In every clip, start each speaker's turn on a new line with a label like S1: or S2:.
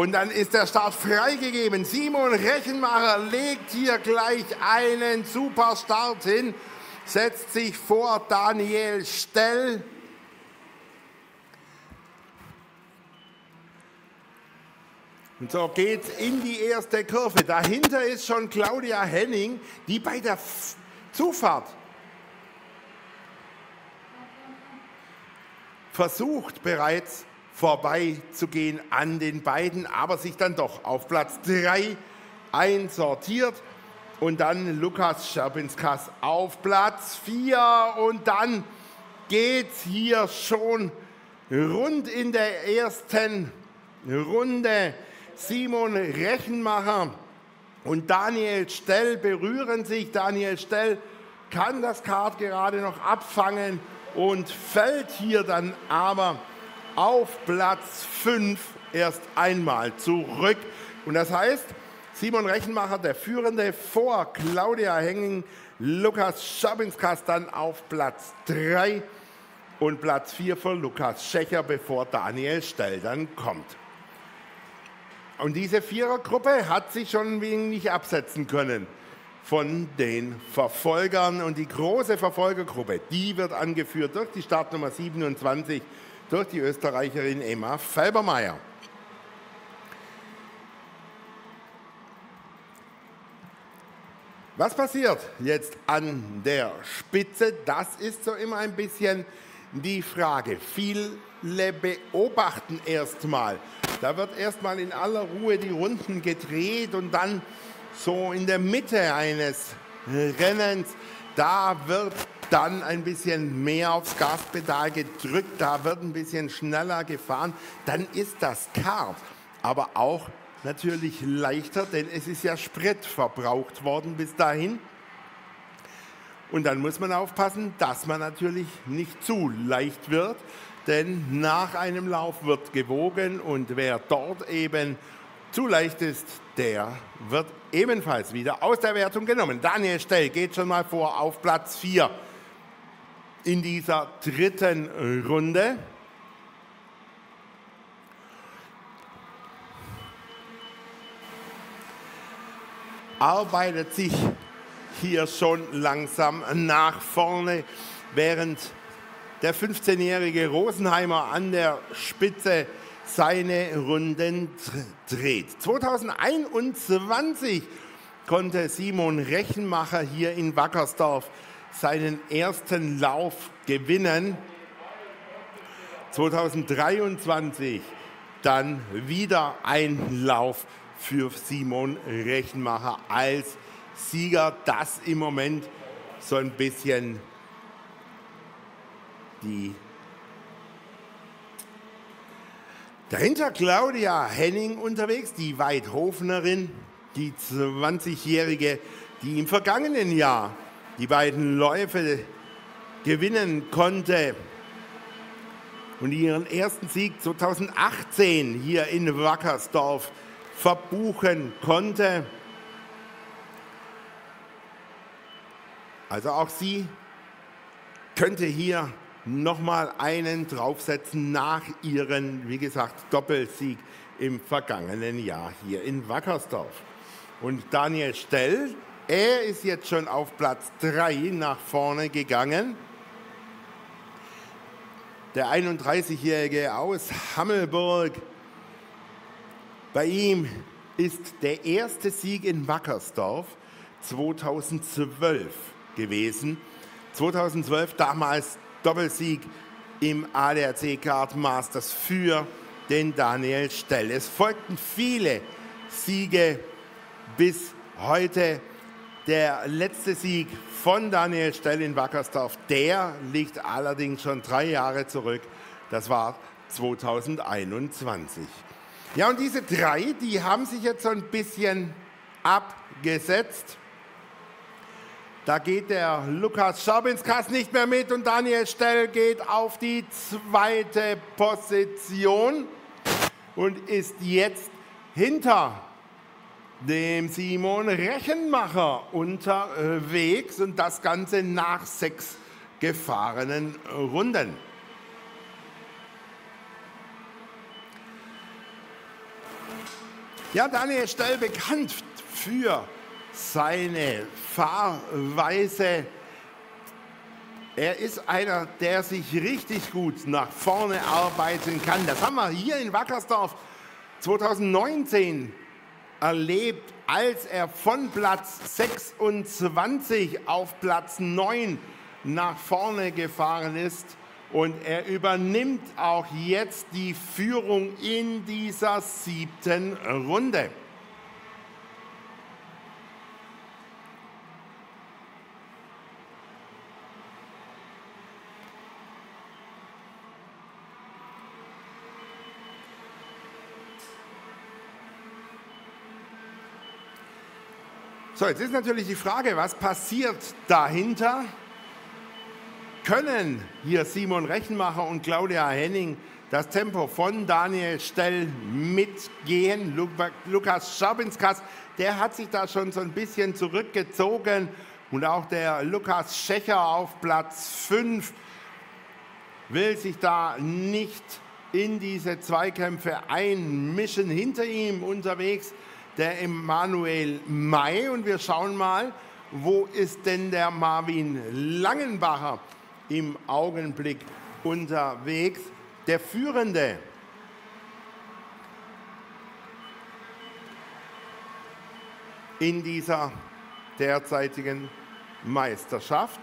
S1: Und dann ist der Start freigegeben. Simon Rechenmacher legt hier gleich einen super Start hin, setzt sich vor Daniel Stell. Und so geht's in die erste Kurve. Dahinter ist schon Claudia Henning, die bei der Zufahrt versucht bereits vorbeizugehen an den beiden, aber sich dann doch auf Platz 3 einsortiert. Und dann Lukas Scherbinskas auf Platz 4 und dann geht es hier schon rund in der ersten Runde. Simon Rechenmacher und Daniel Stell berühren sich. Daniel Stell kann das Kart gerade noch abfangen und fällt hier dann aber auf Platz 5 erst einmal zurück. Und das heißt, Simon Rechenmacher, der Führende, vor Claudia Henning, Lukas Schabinskas dann auf Platz 3 und Platz 4 für Lukas Schächer, bevor Daniel Stell dann kommt. Und diese Vierergruppe hat sich schon wenig absetzen können von den Verfolgern. Und die große Verfolgergruppe, die wird angeführt durch die Startnummer 27 durch die Österreicherin Emma Felbermeier. Was passiert jetzt an der Spitze? Das ist so immer ein bisschen die Frage. Viele beobachten erstmal. Da wird erstmal in aller Ruhe die Runden gedreht und dann so in der Mitte eines Rennens, da wird dann ein bisschen mehr aufs Gaspedal gedrückt, da wird ein bisschen schneller gefahren, dann ist das Kart aber auch natürlich leichter, denn es ist ja Sprit verbraucht worden bis dahin. Und dann muss man aufpassen, dass man natürlich nicht zu leicht wird, denn nach einem Lauf wird gewogen und wer dort eben zu leicht ist, der wird ebenfalls wieder aus der Wertung genommen. Daniel Stell geht schon mal vor auf Platz 4 in dieser dritten Runde. Arbeitet sich hier schon langsam nach vorne, während der 15-jährige Rosenheimer an der Spitze seine Runden dreht. 2021 konnte Simon Rechenmacher hier in Wackersdorf seinen ersten Lauf gewinnen. 2023 dann wieder ein Lauf für Simon Rechenmacher als Sieger. Das im Moment so ein bisschen die Dahinter Claudia Henning unterwegs, die Weidhofnerin, die 20-Jährige, die im vergangenen Jahr die beiden Läufe gewinnen konnte und ihren ersten Sieg 2018 hier in Wackersdorf verbuchen konnte. Also auch sie könnte hier nochmal einen draufsetzen nach ihrem, wie gesagt, Doppelsieg im vergangenen Jahr hier in Wackersdorf. Und Daniel Stell, er ist jetzt schon auf Platz 3 nach vorne gegangen. Der 31-Jährige aus Hammelburg. Bei ihm ist der erste Sieg in Wackersdorf 2012 gewesen. 2012 damals Doppelsieg im ADAC Kart Masters für den Daniel Stell. Es folgten viele Siege bis heute. Der letzte Sieg von Daniel Stell in Wackersdorf, der liegt allerdings schon drei Jahre zurück. Das war 2021. Ja, und diese drei, die haben sich jetzt so ein bisschen abgesetzt. Da geht der Lukas Schabinskas nicht mehr mit und Daniel Stell geht auf die zweite Position und ist jetzt hinter dem Simon Rechenmacher unterwegs und das Ganze nach sechs gefahrenen Runden. Ja, Daniel Stell bekannt für seine Fahrweise. Er ist einer, der sich richtig gut nach vorne arbeiten kann. Das haben wir hier in Wackersdorf 2019 erlebt, als er von Platz 26 auf Platz 9 nach vorne gefahren ist. Und er übernimmt auch jetzt die Führung in dieser siebten Runde. So, jetzt ist natürlich die Frage, was passiert dahinter? Können hier Simon Rechenmacher und Claudia Henning das Tempo von Daniel Stell mitgehen? Lukas Schabinskas, der hat sich da schon so ein bisschen zurückgezogen und auch der Lukas Schächer auf Platz 5 will sich da nicht in diese Zweikämpfe einmischen. Hinter ihm unterwegs der Emanuel May und wir schauen mal, wo ist denn der Marvin Langenbacher im Augenblick unterwegs, der Führende. in dieser derzeitigen Meisterschaft.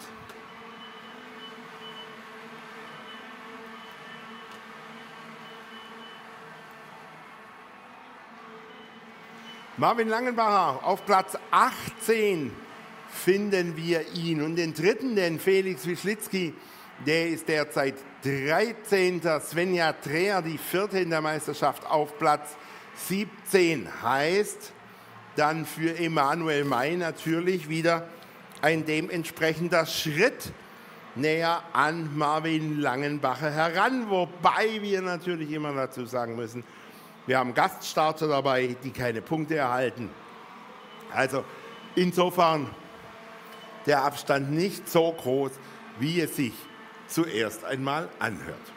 S1: Marvin Langenbacher auf Platz 18 finden wir ihn. Und den dritten, den Felix Wischlitzki, der ist derzeit 13. Svenja Dreher, die vierte in der Meisterschaft, auf Platz 17. Heißt dann für Emanuel May natürlich wieder ein dementsprechender Schritt näher an Marvin Langenbacher heran. Wobei wir natürlich immer dazu sagen müssen, wir haben Gaststarter dabei, die keine Punkte erhalten. Also insofern der Abstand nicht so groß, wie es sich zuerst einmal anhört.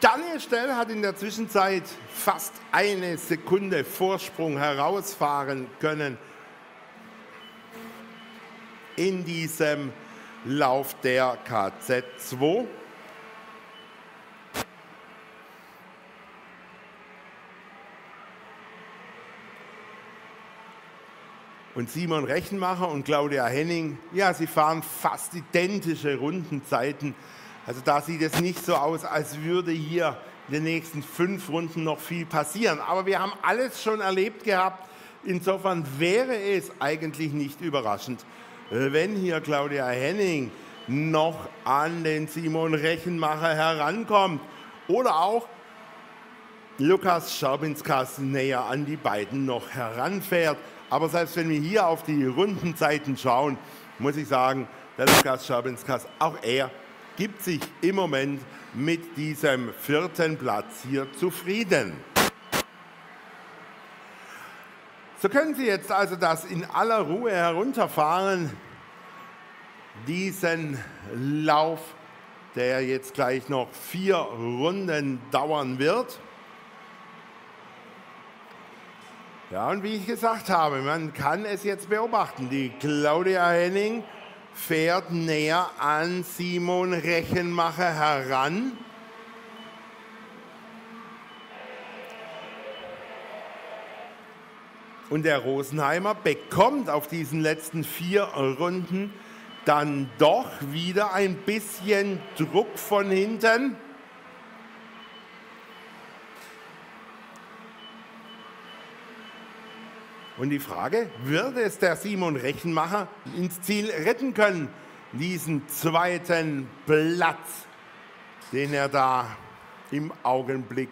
S1: Daniel Stell hat in der Zwischenzeit fast eine Sekunde Vorsprung herausfahren können in diesem Lauf der KZ2. Und Simon Rechenmacher und Claudia Henning, ja, sie fahren fast identische Rundenzeiten. Also da sieht es nicht so aus, als würde hier in den nächsten fünf Runden noch viel passieren. Aber wir haben alles schon erlebt gehabt. Insofern wäre es eigentlich nicht überraschend, wenn hier Claudia Henning noch an den Simon Rechenmacher herankommt. Oder auch Lukas Scherbinskas näher an die beiden noch heranfährt. Aber selbst wenn wir hier auf die Rundenzeiten schauen, muss ich sagen, der Lukas Schabinskas, auch er gibt sich im Moment mit diesem vierten Platz hier zufrieden. So können Sie jetzt also das in aller Ruhe herunterfahren, diesen Lauf, der jetzt gleich noch vier Runden dauern wird. Ja, und wie ich gesagt habe, man kann es jetzt beobachten. Die Claudia Henning fährt näher an Simon Rechenmacher heran. Und der Rosenheimer bekommt auf diesen letzten vier Runden dann doch wieder ein bisschen Druck von hinten. Und die Frage, wird es der Simon Rechenmacher ins Ziel retten können, diesen zweiten Platz, den er da im Augenblick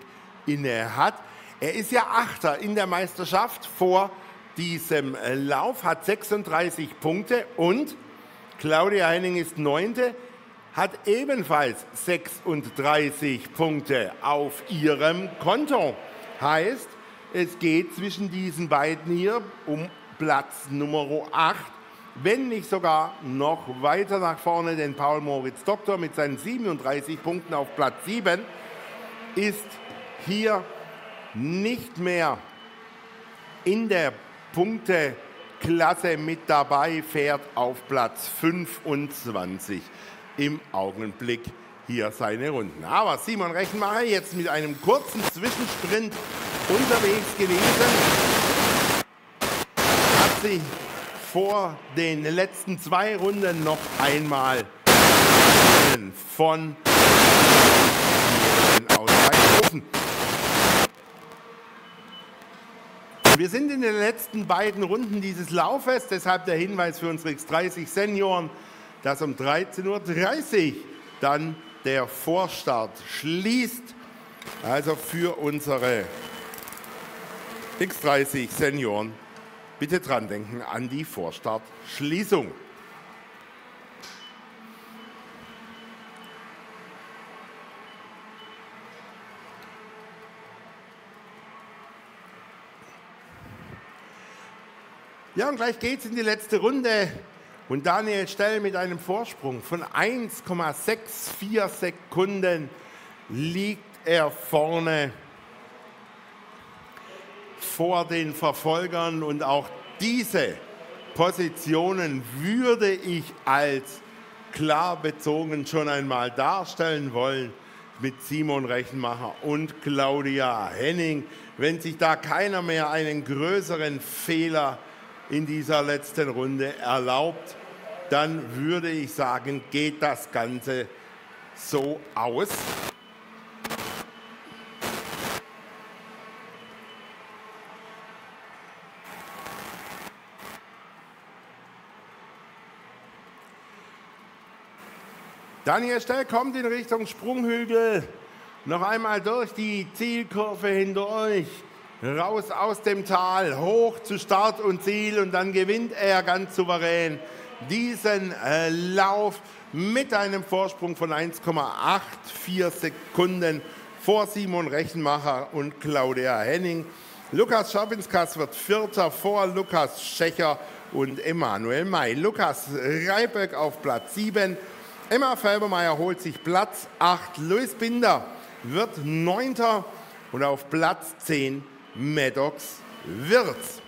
S1: inne hat? Er ist ja Achter in der Meisterschaft vor diesem Lauf, hat 36 Punkte und Claudia Henning ist Neunte, hat ebenfalls 36 Punkte auf ihrem Konto. Heißt, es geht zwischen diesen beiden hier um Platz Nummer 8, wenn nicht sogar noch weiter nach vorne, denn Paul Moritz Doktor mit seinen 37 Punkten auf Platz 7 ist hier nicht mehr in der Punkteklasse mit dabei, fährt auf Platz 25 im Augenblick hier seine Runden. Aber Simon Rechenmacher jetzt mit einem kurzen Zwischensprint unterwegs gewesen, hat sich vor den letzten zwei Runden noch einmal von Ausgleichsofen. Wir sind in den letzten beiden Runden dieses Laufes, deshalb der Hinweis für unsere X30 Senioren, dass um 13.30 Uhr dann der Vorstart schließt. Also für unsere X30 Senioren bitte dran denken an die Vorstartschließung. Ja, und gleich geht es in die letzte Runde. Und Daniel Stell mit einem Vorsprung von 1,64 Sekunden liegt er vorne vor den Verfolgern und auch diese Positionen würde ich als klar bezogen schon einmal darstellen wollen mit Simon Rechenmacher und Claudia Henning. Wenn sich da keiner mehr einen größeren Fehler in dieser letzten Runde erlaubt, dann würde ich sagen, geht das Ganze so aus. Daniel Stell kommt in Richtung Sprunghügel. Noch einmal durch die Zielkurve hindurch. Raus aus dem Tal, hoch zu Start und Ziel und dann gewinnt er ganz souverän diesen äh, Lauf mit einem Vorsprung von 1,84 Sekunden vor Simon Rechenmacher und Claudia Henning. Lukas Schabinskas wird Vierter vor Lukas Schächer und Emanuel May. Lukas Reiböck auf Platz 7. Emma Felbermeier holt sich Platz 8. Luis Binder wird Neunter und auf Platz 10 Maddox Wirtz.